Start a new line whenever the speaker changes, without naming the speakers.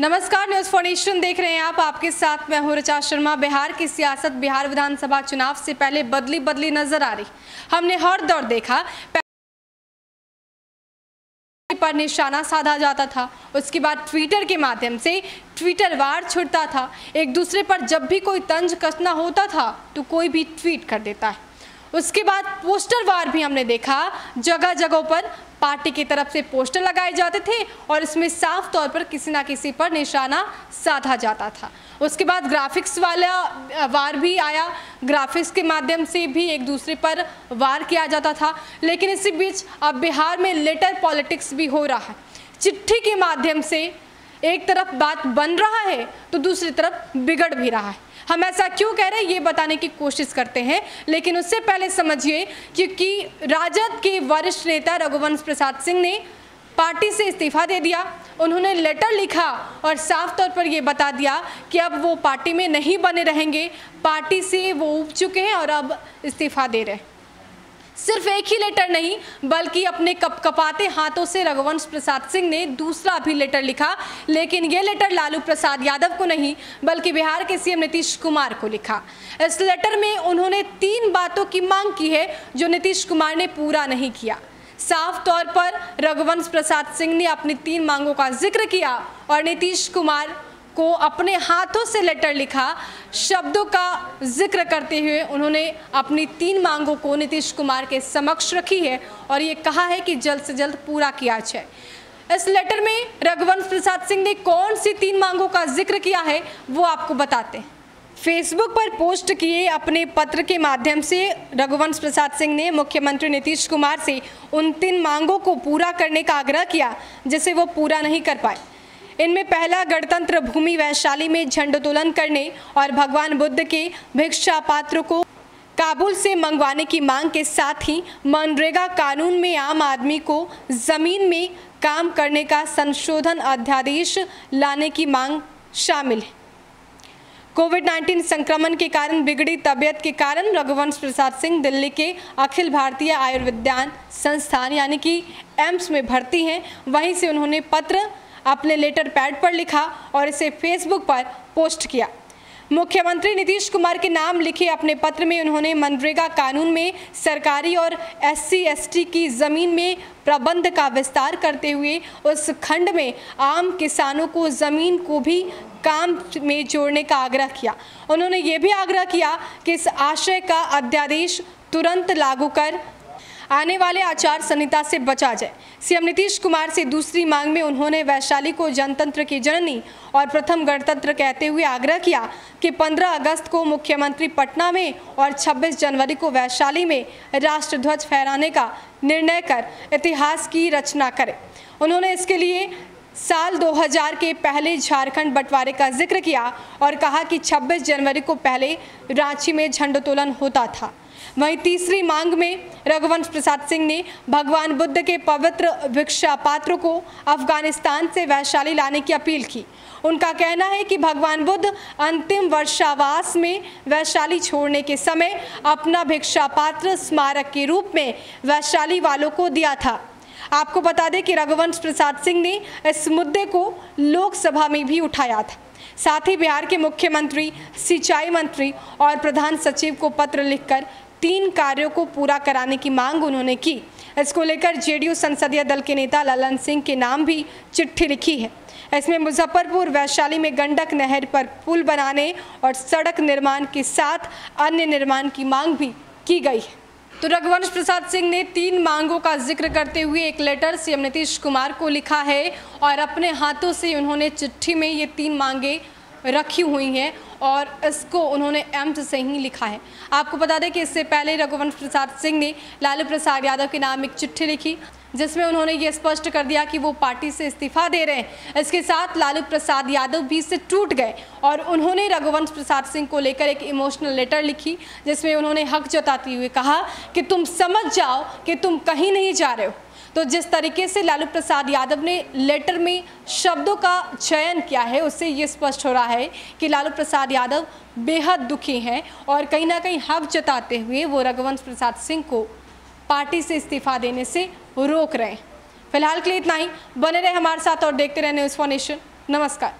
नमस्कार, news foundation देख रहे हैं आप। आपके साथ मैं हूँ ऋचा शर्मा। बिहार की सियासत बिहार विधानसभा चुनाव से पहले बदली बदली नज़र आ रही। हमने हर दौर देखा पर निशाना साधा जाता था। उसके बाद ट्विटर के माध्यम से ट्विटर वार छुड़ता था। एक दूसरे पर जब भी कोई तंज कसना होता था तो कोई भी ट्वीट कर देता है। उसके बाद पोस्टर वार भी हमने देखा जगह जगहों पर पार्टी की तरफ़ से पोस्टर लगाए जाते थे और इसमें साफ़ तौर पर किसी ना किसी पर निशाना साधा जाता था। उसके बाद ग्राफिक्स वाला वार भी आया। ग्राफिक्स के माध्यम से भी एक दूसरे पर वार किया जाता था। लेकिन इसी बीच अब बिहार में लेटर पॉलिटिक्स भी हो रहा है। चिट्ठी के माध्यम से एक तरफ़ बात बन रहा है तो दूसरी तरफ़ बिगड़ भी रहा है। हम ऐसा क्यों कह रहे हैं? ये बताने की कोशिश करते हैं, लेकिन उससे पहले समझिए क्योंकि राजद के वरिष्ठ नेता रघुवंश प्रसाद सिंह ने पार्टी से इस्तीफा दे दिया। उन्होंने लेटर लिखा और साफ़ तौर पर ये बता दिया कि अब वो पार्टी में नहीं बने रहेंगे। पार्टी से वो उब चुके हैं और अब इस्तीफा दे रहे हैं। सिर्फ़ एक ही लेटर नहीं, बल्कि अपने कपकपाते हाथों से रघुवंश प्रसाद सिंह ने दूसरा भी लेटर लिखा। लेकिन ये लेटर लालू प्रसाद यादव को नहीं, बल्कि बिहार के सीएम नीतीश कुमार को लिखा। इस लेटर में उन्होंने तीन बातों की मांग की है, जो नीतीश कुमार ने पूरा नहीं किया। साफ़ तौर पर रघुवंश प्रसाद सिंह ने अपनी तीन मांगों का ज़िक्र किया और नीतीश कुमार को अपने हाथों से लेटर लिखा, शब्दों का ज़िक्र करते हुए उन्होंने अपनी तीन मांगों को नीतीश कुमार के समक्ष रखी है और ये कहा है कि जल्द से जल्द पूरा किया जाए। इस लेटर में रघुवंश प्रसाद सिंह ने कौन सी तीन मांगों का ज़िक्र किया है, वो आपको बताते हैं। फेसबुक पर पोस्ट किए अपने पत्र के माध्यम से रघुवंश प्रसाद सिंह ने मुख्यमंत्री नीतीश कुमार से उन तीन मांगों को पूरा करने का आग्रह किया, जिसे वो पूरा नहीं कर पाए। इनमें पहला गणतंत्र भूमि वैशाली में झंडोत्तोलन करने और भगवान बुद्ध के भिक्षा पात्र को काबुल से मंगवाने की मांग के साथ ही मनरेगा कानून में आम आदमी को ज़मीन में काम करने का संशोधन अध्यादेश लाने की मांग शामिल है। कोविड 19 संक्रमण के कारण बिगड़ी तबियत के कारण रघुवंश प्रसाद सिंह दिल्ली के अखिल भारतीय आयुर्विज्ञान संस्थान यानी कि एम्स में भर्ती हैं। वहीं से उन्होंने पत्र अपने लेटर पैड पर लिखा और इसे फेसबुक पर पोस्ट किया। मुख्यमंत्री नीतीश कुमार के नाम लिखे अपने पत्र में उन्होंने मनरेगा कानून में सरकारी और एस सी की ज़मीन में प्रबंध का विस्तार करते हुए उस खंड में आम किसानों को ज़मीन को भी काम में जोड़ने का आग्रह किया। उन्होंने ये भी आग्रह किया कि इस आशय का अध्यादेश तुरंत लागू कर आने वाले आचार संहिता से बचा जाए। सीएम नीतीश कुमार से दूसरी मांग में उन्होंने वैशाली को जनतंत्र की जननी और प्रथम गणतंत्र कहते हुए आग्रह किया कि 15 अगस्त को मुख्यमंत्री पटना में और 26 जनवरी को वैशाली में राष्ट्रध्वज फहराने का निर्णय कर इतिहास की रचना करें। उन्होंने इसके लिए साल 2000 के पहले झारखंड बंटवारे का ज़िक्र किया और कहा कि 26 जनवरी को पहले रांची में झंडोत्तोलन होता था। वहीं तीसरी मांग में रघुवंश प्रसाद सिंह ने भगवान बुद्ध के पवित्र भिक्षा पात्र को अफ़गानिस्तान से वैशाली लाने की अपील की। उनका कहना है कि भगवान बुद्ध अंतिम वर्षावास में वैशाली छोड़ने के समय अपना भिक्षा पात्र स्मारक के रूप में वैशाली वालों को दिया था। आपको बता दें कि रघुवंश प्रसाद सिंह ने इस मुद्दे को लोकसभा में भी उठाया था। साथ ही बिहार के मुख्यमंत्री, सिंचाई मंत्री और प्रधान सचिव को पत्र लिखकर तीन कार्यों को पूरा कराने की मांग उन्होंने की। इसको लेकर जेडीयू संसदीय दल के नेता ललन सिंह के नाम भी चिट्ठी लिखी है। इसमें मुजफ्फरपुर वैशाली में गंडक नहर पर पुल बनाने और सड़क निर्माण के साथ अन्य निर्माण की मांग भी की गई है। तो रघुवंश प्रसाद सिंह ने तीन मांगों का ज़िक्र करते हुए एक लेटर सीएम नीतीश कुमार को लिखा है और अपने हाथों से उन्होंने चिट्ठी में ये तीन मांगे रखी हुई हैं और इसको उन्होंने एम्स से ही लिखा है। आपको बता दें कि इससे पहले रघुवंश प्रसाद सिंह ने लालू प्रसाद यादव के नाम एक चिट्ठी लिखी। जिसमें उन्होंने ये स्पष्ट कर दिया कि वो पार्टी से इस्तीफा दे रहे हैं। इसके साथ लालू प्रसाद यादव भी इससे टूट गए और उन्होंने रघुवंश प्रसाद सिंह को लेकर एक इमोशनल लेटर लिखी, जिसमें उन्होंने हक जताते हुए कहा कि तुम समझ जाओ कि तुम कहीं नहीं जा रहे हो। तो जिस तरीके से लालू प्रसाद यादव ने लेटर में शब्दों का चयन किया है, उससे ये स्पष्ट हो रहा है कि लालू प्रसाद यादव बेहद दुखी हैं और कहीं ना कहीं हक जताते हुए वो रघुवंश प्रसाद सिंह को पार्टी से इस्तीफा देने से रोक रहे हैं। फ़िलहाल के लिए इतना ही। बने रहे हमारे साथ और देखते रहे न्यूज़ फॉर नेशन नमस्कार।